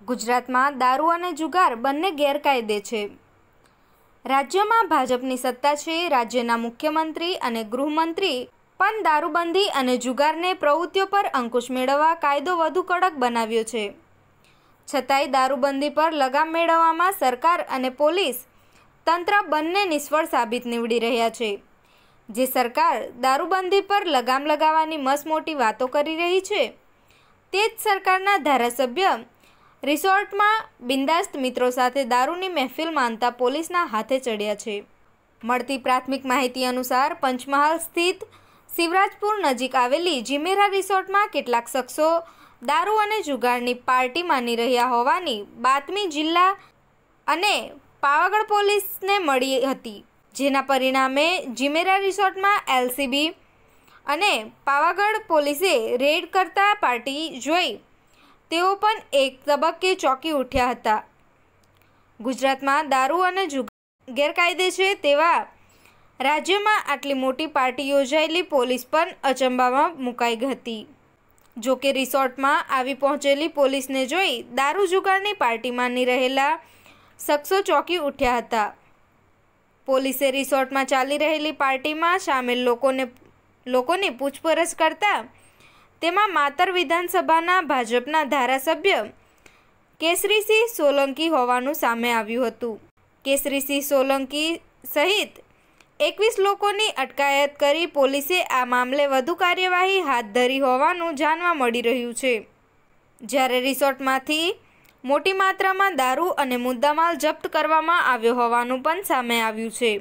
ગુજરાતમાં દારૂ અને જુગાર બંને ગેરકાયદે છે. રાજ્યમાં ભાજપની સત્તા છે, રાજ્યના મુખ્યમંત્રી અને ગૃહમંત્રી પણ દારૂબંધી અને જુગારને પ્રવૃત્તિઓ પર અંકુશ મેળવવા કાયદો વધુ કડક બનાવ્યો છે. છતાંય દારૂબંધી પર લગામ મેળવવામાં સરકાર અને પોલીસ તંત્ર બંને નિષ્ફળ સાબિત નીવડી રહ્યા છે. જે સરકાર દારૂબંધી પર લગામ લગાવવાની મસમોટી વાતો કરી રહી છે, તે જ સરકારના ધારાસભ્ય રિસોર્ટમાં બિંદાસ્ત મિત્રો સાથે દારૂની મહેફિલ માનતા પોલીસના હાથે ચડ્યા છે. મળતી પ્રાથમિક માહિતી અનુસાર પંચમહાલ સ્થિત શિવરાજપુર નજીક આવેલી જીમેરા રિસોર્ટમાં કેટલાક શખ્સો દારૂ અને જુગારની પાર્ટી માની રહ્યા હોવાની બાતમી જિલ્લા અને પાવાગઢ પોલીસને મળી હતી, જેના પરિણામે જીમેરા રિસોર્ટમાં એલસીબી અને પાવાગઢ પોલીસે રેડ કરતા પાર્ટી જોઈ તેઓ પણ એક તબક્કે ચોંકી ઉઠ્યા હતા. ગુજરાતમાં દારૂ અને જુગાર ગેરકાયદે છે તેવા રાજ્યમાં આટલી મોટી પાર્ટી યોજાયેલી પોલીસ પણ અચંબામાં મુકાઈ હતી. જો કે રિસોર્ટમાં આવી પહોંચેલી પોલીસને જોઈ દારૂ જુગારની પાર્ટી માની રહેલા શખ્સો ચોંકી ઉઠ્યા હતા. પોલીસે રિસોર્ટમાં ચાલી રહેલી પાર્ટીમાં સામેલ લોકોને, લોકોની પૂછપરછ કરતા તેમાં માતર વિધાનસભાના ભાજપના ધારાસભ્ય કેસરીસિંહ સોલંકી હોવાનું સામે આવ્યું હતું. કેસરીસિંહ સોલંકી સહિત એકવીસ લોકોની અટકાયત કરી પોલીસે આ મામલે વધુ કાર્યવાહી હાથ ધરી હોવાનું જાણવા મળી રહ્યું છે. જ્યારે રિસોર્ટમાંથી મોટી માત્રામાં દારૂ અને મુદ્દામાલ જપ્ત કરવામાં આવ્યો હોવાનું પણ સામે આવ્યું છે.